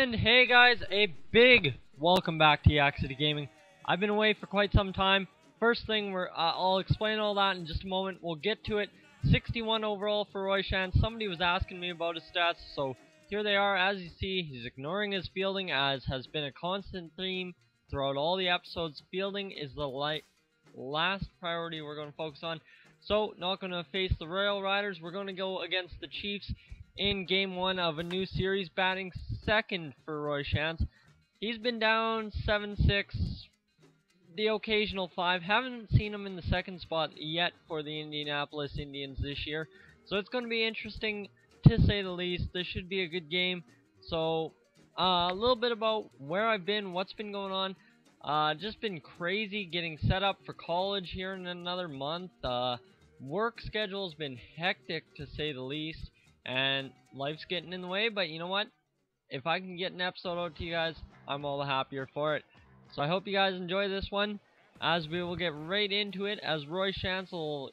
hey guys, a big welcome back to Yak City Gaming. I've been away for quite some time. First thing, we're, uh, I'll explain all that in just a moment. We'll get to it. 61 overall for Roy Shantz. Somebody was asking me about his stats, so here they are. As you see, he's ignoring his fielding, as has been a constant theme throughout all the episodes. Fielding is the light last priority we're going to focus on. So, not going to face the Royal Riders. We're going to go against the Chiefs in game one of a new series, batting second for Roy Shantz. He's been down 7-6, the occasional 5. Haven't seen him in the second spot yet for the Indianapolis Indians this year. So it's going to be interesting to say the least. This should be a good game. So uh, a little bit about where I've been, what's been going on. Uh, just been crazy getting set up for college here in another month. Uh, work schedule's been hectic to say the least and life's getting in the way, but you know what? If I can get an episode out to you guys, I'm all the happier for it. So I hope you guys enjoy this one, as we will get right into it, as Roy Shantz will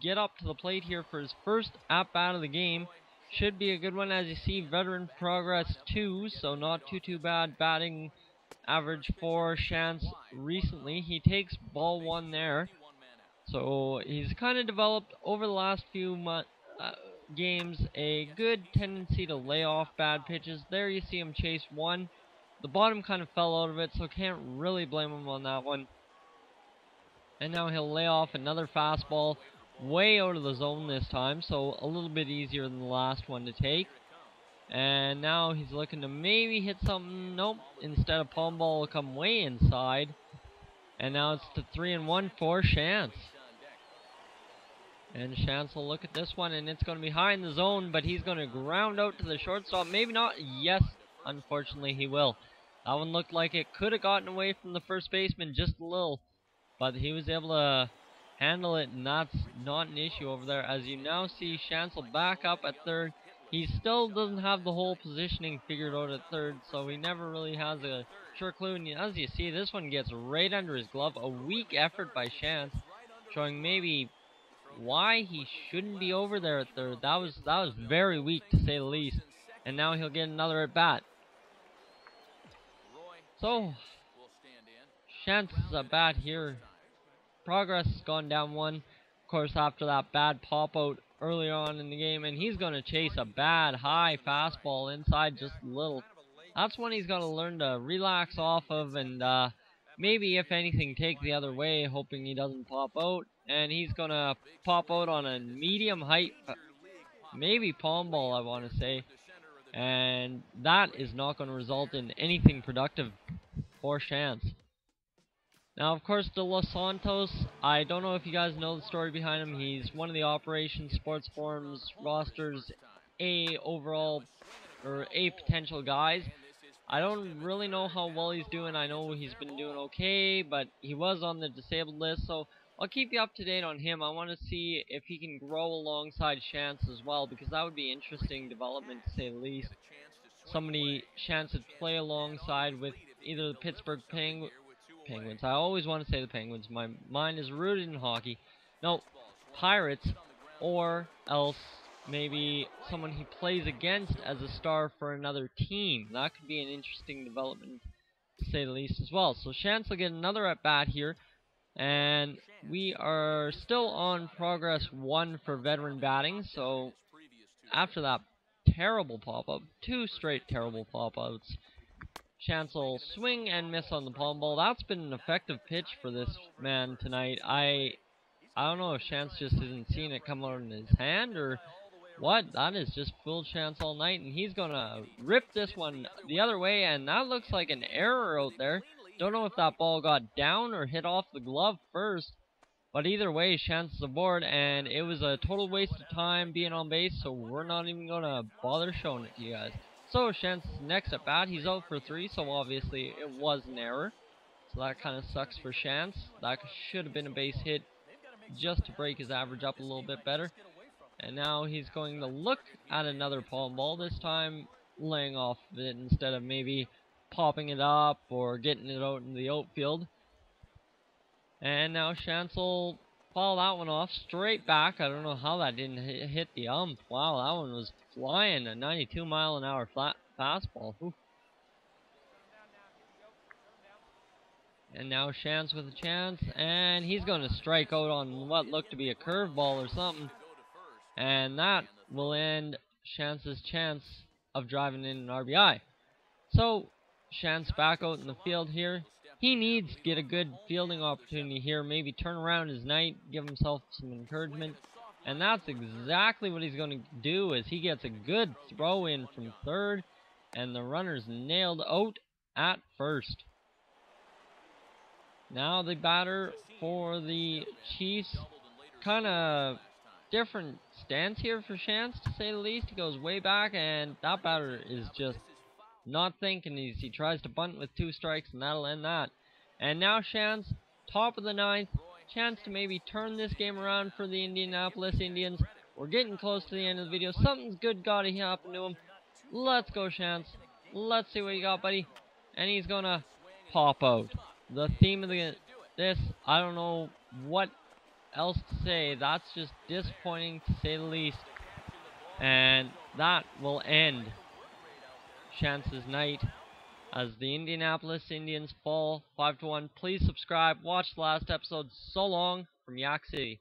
get up to the plate here for his first at-bat of the game. Should be a good one, as you see, veteran progress 2, so not too, too bad batting average for Shantz recently. He takes ball one there. So he's kind of developed over the last few months, games a good tendency to lay off bad pitches. There you see him chase one. The bottom kind of fell out of it, so can't really blame him on that one. And now he'll lay off another fastball way out of the zone this time, so a little bit easier than the last one to take. And now he's looking to maybe hit something. Nope. Instead of palm ball will come way inside. And now it's the 3 and 1 for Shantz. And Shantz will look at this one, and it's going to be high in the zone, but he's going to ground out to the shortstop. Maybe not. Yes, unfortunately, he will. That one looked like it could have gotten away from the first baseman just a little, but he was able to handle it, and that's not an issue over there. As you now see, will back up at third. He still doesn't have the whole positioning figured out at third, so he never really has a sure clue. And as you see, this one gets right under his glove. A weak effort by Shantz, showing maybe why he shouldn't be over there at third. That was that was very weak to say the least. And now he'll get another at bat. So Shantz's at bat here. Progress has gone down one. Of course after that bad pop out earlier on in the game and he's gonna chase a bad high fastball inside just a little. That's when he's gotta learn to relax off of and uh maybe if anything take the other way hoping he doesn't pop out and he's gonna pop out on a medium height uh, maybe palm ball I want to say and that is not going to result in anything productive for Shantz. Now, of course, De Los Santos, I don't know if you guys know the story behind him. He's one of the Operation Sports Forums rosters A overall, or A potential guys. I don't really know how well he's doing. I know he's been doing okay, but he was on the disabled list, so I'll keep you up to date on him. I want to see if he can grow alongside Shantz as well, because that would be interesting development to say the least. Somebody Shantz to play alongside with either the Pittsburgh Pengu Penguins. I always want to say the Penguins. My mind is rooted in hockey. No, Pirates, or else maybe someone he plays against as a star for another team. That could be an interesting development, to say the least, as well. So Shantz will get another at bat here, and we are still on progress one for veteran batting. So after that terrible pop-up, two straight terrible pop-outs, Shantz will swing and miss on the palm ball. That's been an effective pitch for this man tonight. I I don't know if Shantz just isn't seeing it come out in his hand or what? That is just full chance all night, and he's gonna rip this one the other way, and that looks like an error out there. Don't know if that ball got down or hit off the glove first, but either way, Shantz is aboard, and it was a total waste of time being on base, so we're not even gonna bother showing it to you guys. So Shantz next at bat, he's out for three, so obviously it was an error. So that kind of sucks for Shantz. That should have been a base hit just to break his average up a little bit better. And now he's going to look at another palm ball, this time laying off of it instead of maybe popping it up or getting it out in the outfield. And now Chancel fall that one off straight back. I don't know how that didn't hit the ump. Wow, that one was flying a 92 mile an hour flat fastball. And now Shantz with a chance, and he's going to strike out on what looked to be a curveball or something. And that will end Shantz's chance of driving in an RBI. So, Shantz back out in the field here. He needs to get a good fielding opportunity here, maybe turn around his night, give himself some encouragement. And that's exactly what he's going to do as he gets a good throw in from third and the runner's nailed out at first. Now the batter for the Chiefs kind of different stance here for Shantz to say the least. He goes way back and that batter is just not thinking. He's, he tries to bunt with two strikes and that'll end that. And now Shantz, top of the ninth, chance to maybe turn this game around for the Indianapolis Indians. We're getting close to the end of the video. Something's good got to happen to him. Let's go, Shantz. Let's see what you got, buddy. And he's going to pop out. The theme of the this, I don't know what else to say. That's just disappointing to say the least. And that will end Shantz's night as the Indianapolis Indians fall 5 to 1. Please subscribe. Watch the last episode. So long from Yak City.